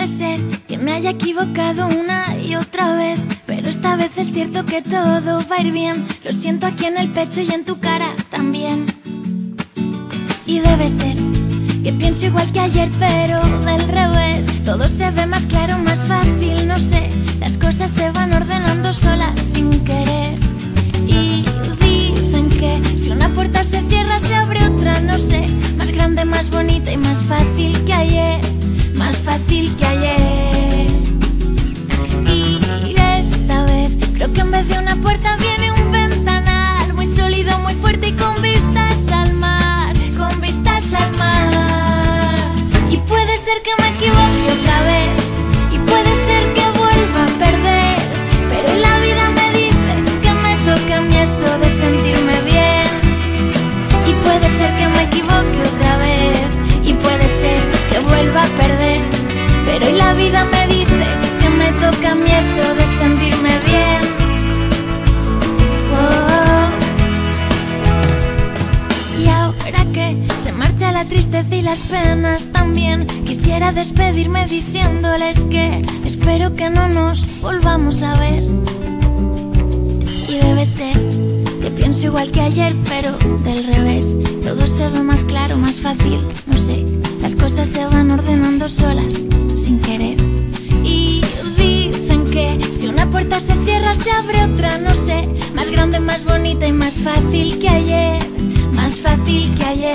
Puede ser que me haya equivocado una y otra vez, pero esta vez es cierto que todo va a ir bien. Lo siento aquí en el pecho y en tu cara también. Y debe ser que pienso igual que ayer, pero del revés. Todo se ve más claro, más fácil, no sé. Las cosas se van ordenando solas sin querer. Y dicen que si una puerta se cierra, se abre otra, no sé. Más grande, más bonita y más fácil que ayer. Más fácil que ayer. Y esta vez creo que en vez de una puerta viene un ventanal muy sólido, muy fuerte y con vistas al mar, con vistas al mar. Y puede ser que me equivoque la vida me dice que me toca mí eso de sentirme bien. Oh. Y ahora que se marcha la tristeza y las penas también, quisiera despedirme diciéndoles que espero que no nos volvamos a ver. Y debe ser que pienso igual que ayer, pero del revés. Todo se ve más claro, más fácil, no sé. Las cosas se van ordenando solas, se cierra, se abre otra, no sé. Más grande, más bonita y más fácil que ayer. Más fácil que ayer.